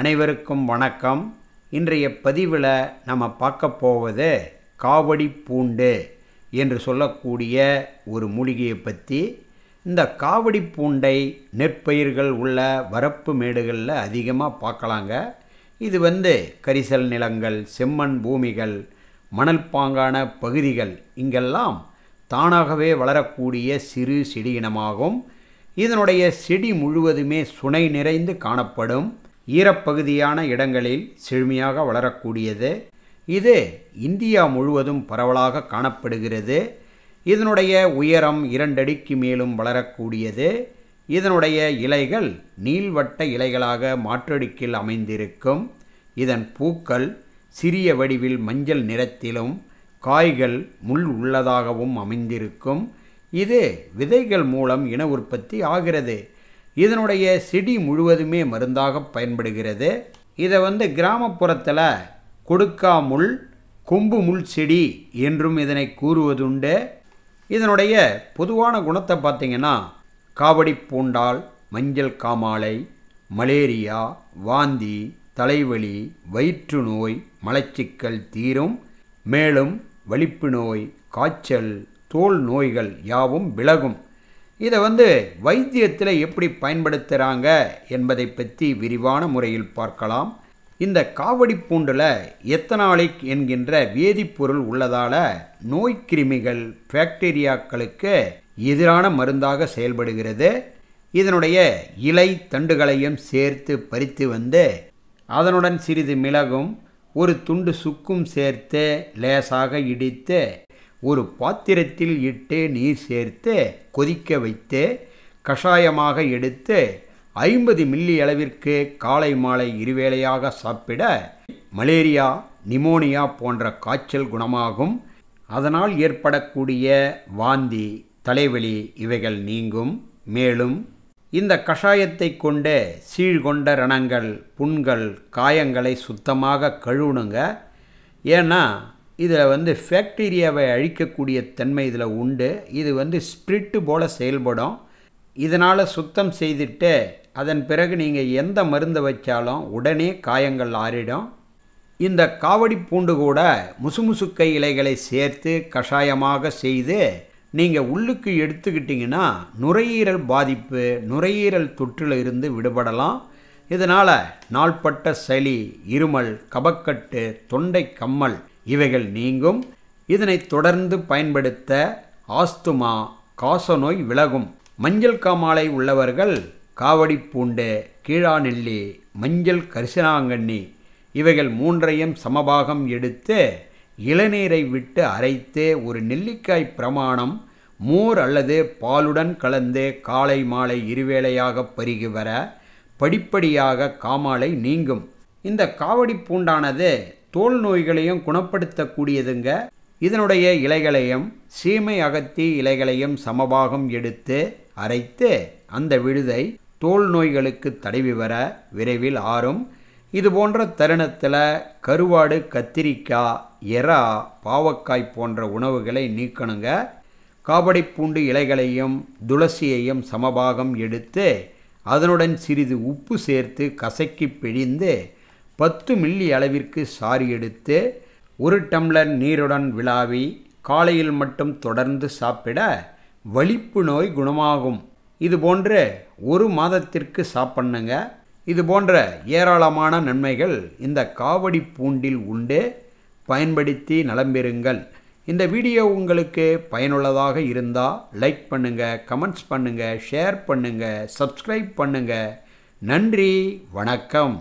அனைவருக்கும் வணக்கம். இன்றைய பதிவில் நம்ம பார்க்க போவது காவடி பூண்டு என்று சொல்லக்கூடிய ஒரு மூலிகையை பற்றி இந்த காவடி பூண்டை நெற்பயிர்கள் உள்ள வரப்பு மேடுகளில் அதிகமாக பார்க்கலாங்க. இது வந்து கரிசல் நிலங்கள் செம்மண் பூமிகள் மணல் பாங்கான பகுதிகள் இங்கெல்லாம் தானாகவே வளரக்கூடிய சிறு செடி இனமாகும். இதனுடைய செடி முழுவதுமே சுனை நிறைந்து காணப்படும். ஈரப்பகுதியான இடங்களில் செழுமையாக வளரக்கூடியது. இது இந்தியா முழுவதும் பரவலாக காணப்படுகிறது. இதனுடைய உயரம் இரண்டடிக்கு மேலும் வளரக்கூடியது. இதனுடைய இலைகள் நீள்வட்ட இலைகளாக மாற்றடுக்கில் அமைந்திருக்கும். இதன் பூக்கள் சிறிய வடிவில் மஞ்சள் நிறத்திலும் காய்கள் முள் உள்ளதாகவும் அமைந்திருக்கும். இது விதைகள் மூலம் இன உற்பத்தி ஆகிறது. இதனுடைய செடி முழுவதுமே மருந்தாக பயன்படுகிறது. இதை வந்து கிராமப்புறத்தில் கொடுக்கா முள் கொம்பு முள் செடி என்றும் இதனை கூறுவதுண்டு. இதனுடைய பொதுவான குணத்தை பார்த்தீங்கன்னா காவடி பூண்டால் மஞ்சள் காமாலை மலேரியா வாந்தி தலைவலி வயிற்று நோய் மலச்சிக்கல் தீரும் மேலும் வலிப்பு நோய் காய்ச்சல் தோல் நோய்கள் யாவும் விலகும். இதை வந்து வைத்தியத்தில் எப்படி பயன்படுத்துகிறாங்க என்பதை பற்றி விரிவான முறையில் பார்க்கலாம். இந்த காவடி பூண்டில் எத்தனாலிக் என்கின்ற வேதிப்பொருள் உள்ளதால் நோய்க்கிருமிகள் பாக்டீரியாக்களுக்கு எதிரான மருந்தாக செயல்படுகிறது. இதனுடைய இலை தண்டுகளையும் சேர்த்து பறித்து வந்து அதனுடன் சிறிது மிளகும் ஒரு துண்டு சுக்கும் சேர்த்து லேசாக இடித்து ஒரு பாத்திரத்தில் இட்டு நீர் சேர்த்து கொதிக்க வைத்து கஷாயமாக எடுத்து ஐம்பது மில்லி அளவிற்கு காலை மாலை இருவேளையாக சாப்பிட மலேரியா நிமோனியா போன்ற காய்ச்சல் குணமாகும். அதனால் ஏற்படக்கூடிய வாந்தி தலைவலி இவைகள் நீங்கும். மேலும் இந்த கஷாயத்தை கொண்டு சீழ்கொண்ட ரணங்கள் புண்கள் காயங்களை சுத்தமாக கழுவுணுங்க. ஏன்னா இதில் வந்து ஃபேக்டீரியாவை அழிக்கக்கூடிய தன்மை இதில் உண்டு. இது வந்து ஸ்பிரிட்டு போல் செயல்படும். இதனால் சுத்தம் செய்துட்டு அதன் பிறகு நீங்கள் எந்த மருந்தை வச்சாலும் உடனே காயங்கள் ஆறிடும். இந்த காவடி பூண்டு கூட முசுமுசுக்கை இலைகளை சேர்த்து கஷாயமாக செய்து நீங்கள் உள்ளுக்கு எடுத்துக்கிட்டிங்கன்னா நுரையீரல் பாதிப்பு நுரையீரல் தொற்றில் இருந்து விடுபடலாம். இதனால் நாள்பட்ட சளி இருமல் கபக்கட்டு தொண்டை கம்மல் இவைகள் நீங்கும். இதனை தொடர்ந்து பயன்படுத்த ஆஸ்துமா காசநோய் விலகும். மஞ்சள் காமாலை உள்ளவர்கள் காவடி பூண்டு கீழாநெல்லி மஞ்சள் கரிசனாங்கண்ணி இவைகள் மூன்றையும் சமபாகம் எடுத்து இளநீரை விட்டு அரைத்து ஒரு நெல்லிக்காய் பிரமாணம் மோர் அல்லது பாலுடன் கலந்து காலை மாலை இருவேளையாக பருகி வர படிப்படியாக காமாலை நீங்கும். இந்த காவடி பூண்டானது தோல் நோய்களையும் குணப்படுத்தக்கூடியதுங்க. இதனுடைய இலைகளையும் சீமை அகத்தி இலைகளையும் சமபாகம் எடுத்து அரைத்து அந்த விழுதை தோல் நோய்களுக்கு தடவி வர விரைவில் ஆறும். இது போன்ற தருணத்தில் கருவாடு கத்திரிக்காய் எறா பாவக்காய் போன்ற உணவுகளை நீக்கணுங்க. காபடி பூண்டு இலைகளையும் துளசியையும் சமபாகம் எடுத்து அதனுடன் சிறிது உப்பு சேர்த்து கசக்கி பிழிந்து பத்து மில்லி அளவிற்கு சாறு எடுத்து ஒரு டம்ளர் நீருடன் விழாவி காலையில் மட்டும் தொடர்ந்து சாப்பிட வலிப்பு நோய் குணமாகும். இது போன்று ஒரு மாதத்திற்கு சாப்பிட்ணுங்க. இது போன்ற ஏராளமான நன்மைகள் இந்த காவடி பூண்டில் உண்டு. பயன்படுத்தி நலம்பெறுங்கள் இந்த வீடியோ உங்களுக்கு பயனுள்ளதாக இருந்தால் லைக் பண்ணுங்கள் கமெண்ட்ஸ் பண்ணுங்கள் ஷேர் பண்ணுங்கள் சப்ஸ்கிரைப் பண்ணுங்கள் நன்றி வணக்கம்.